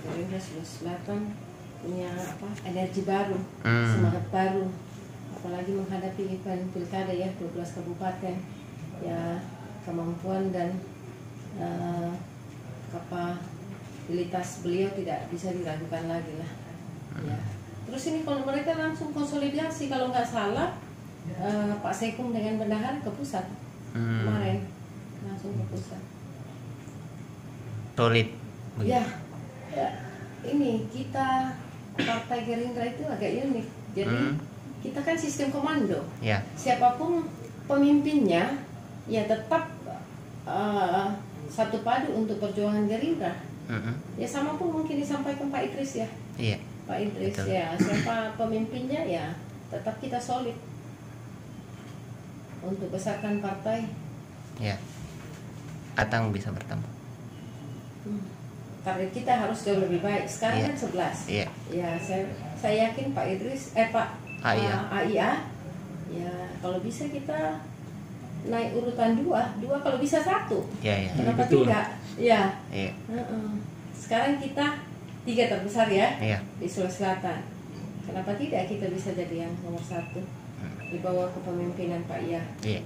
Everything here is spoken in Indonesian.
Sulawesi Selatan punya apa energi baru, Hmm. semangat baru, apalagi menghadapi event pilkada ya 12 kabupaten, ya kemampuan dan eh, kapabilitas beliau tidak bisa diragukan lagi lah. Ya. Terus ini kalau mereka langsung konsolidasi kalau nggak salah eh, Pak Sekum dengan bendahara ke pusat Hmm. kemarin langsung ke pusat. Solid. begitu. Ya, ya, ini kita Partai Gerindra itu agak unik. Jadi Hmm. kita kan sistem komando. Ya. Siapa pun pemimpinnya, ya tetap eh, satu padu untuk perjuangan Gerindra. Mm-mm. Ya sama pun mungkin disampaikan Pak Idris ya. Iya. Pak Idris Betul. ya, siapa pemimpinnya ya tetap kita solid untuk besarkan partai. Ya. Atang bisa bertemu. Target kita harus jauh lebih baik. Sekarang Iya. kan 11. Iya. Ya, saya saya yakin Pak Idris eh Pak AIA. uh, AIA ya kalau bisa kita naik urutan dua, dua kalau bisa satu. Ya ya. Kenapa betul. tidak? Ya. Iya. heeh. Sekarang kita tiga terbesar ya Iya. di Sulawesi Selatan. Kenapa tidak kita bisa jadi yang nomor satu di bawah kepemimpinan Pak Ia? Iya.